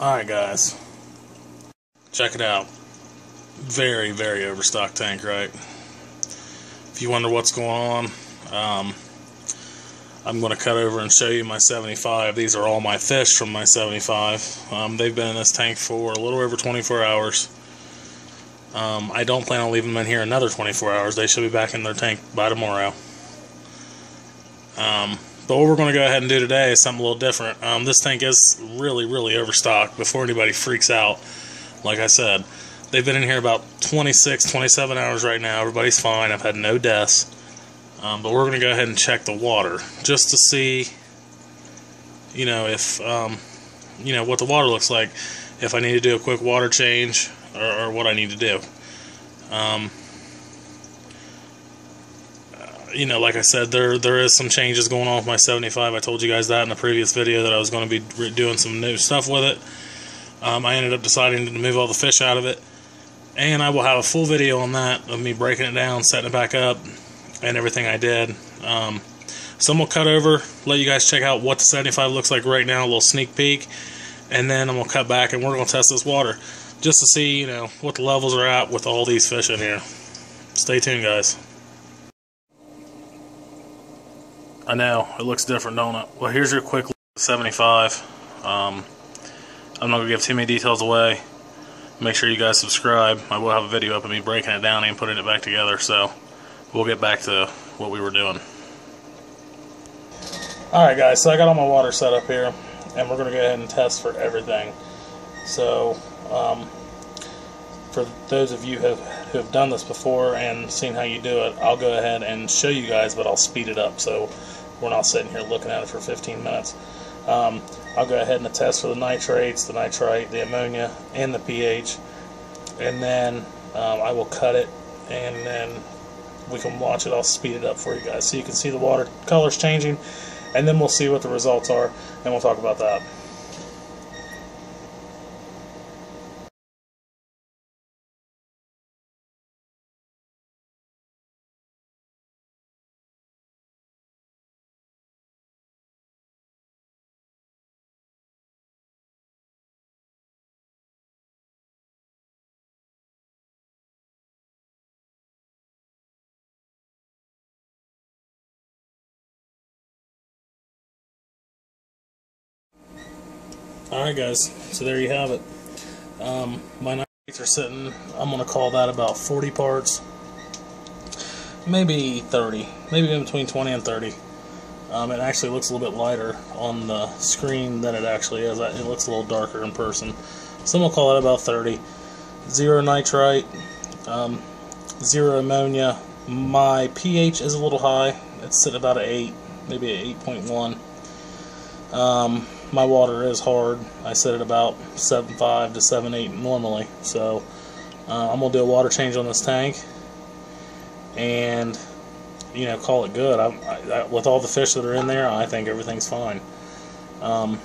Alright guys, check it out. Very, very overstocked tank, right? If you wonder what's going on, um, I'm going to cut over and show you my 75. These are all my fish from my 75. Um, they've been in this tank for a little over 24 hours. Um, I don't plan on leaving them in here another 24 hours. They should be back in their tank by tomorrow. Um, but what we're going to go ahead and do today is something a little different. Um, this tank is really, really overstocked before anybody freaks out. Like I said, they've been in here about 26, 27 hours right now. Everybody's fine. I've had no deaths. Um, but we're going to go ahead and check the water just to see, you know, if, um, you know, what the water looks like. If I need to do a quick water change or, or what I need to do. You know, like I said, there there is some changes going on with my 75. I told you guys that in the previous video that I was going to be doing some new stuff with it. Um, I ended up deciding to move all the fish out of it, and I will have a full video on that of me breaking it down, setting it back up, and everything I did. Um, so I'm gonna cut over, let you guys check out what the 75 looks like right now, a little sneak peek, and then I'm gonna cut back and we're gonna test this water just to see, you know, what the levels are at with all these fish in here. Stay tuned, guys. I know, it looks different, don't it? Well, here's your quick 75. Um, I'm not to give too many details away. Make sure you guys subscribe. I will have a video up of me breaking it down and putting it back together, so we'll get back to what we were doing. Alright guys, so I got all my water set up here, and we're to go ahead and test for everything. So, um, for those of you who have, who have done this before and seen how you do it, I'll go ahead and show you guys, but I'll speed it up so we're not sitting here looking at it for 15 minutes. Um, I'll go ahead and test for the nitrates, the nitrite, the ammonia, and the pH, and then um, I will cut it, and then we can watch it. I'll speed it up for you guys so you can see the water colors changing, and then we'll see what the results are, and we'll talk about that. Alright guys, so there you have it. Um, my nitrates are sitting, I'm going to call that about 40 parts. Maybe 30. Maybe in between 20 and 30. Um, it actually looks a little bit lighter on the screen than it actually is. It looks a little darker in person. So we'll call it about 30. Zero nitrite, um, zero ammonia. My pH is a little high. It's sitting about an 8, maybe an 8.1. Um, my water is hard. I set it about 7.5 to 7.8 normally. So uh, I'm going to do a water change on this tank and, you know, call it good. I, I, with all the fish that are in there, I think everything's fine. Um,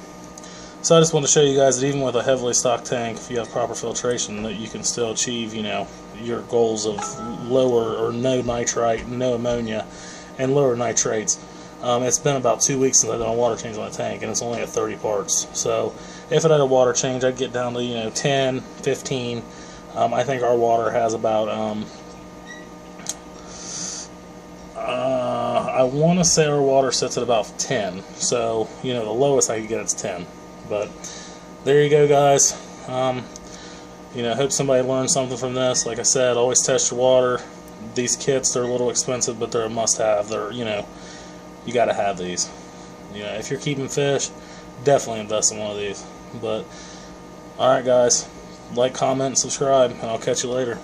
so I just want to show you guys that even with a heavily stocked tank, if you have proper filtration, that you can still achieve, you know, your goals of lower or no nitrite, no ammonia, and lower nitrates. Um, it's been about two weeks since I've done a water change on the tank, and it's only at 30 parts. So if it had a water change, I'd get down to you know 10, 15. Um, I think our water has about um, uh, I want to say our water sits at about 10. So you know the lowest I could get is 10. But there you go, guys. Um, you know, hope somebody learned something from this. Like I said, always test your water. These kits, they're a little expensive, but they're a must-have. They're, you know, you got to have these. You know, if you're keeping fish, definitely invest in one of these. But, alright guys, like, comment, and subscribe, and I'll catch you later.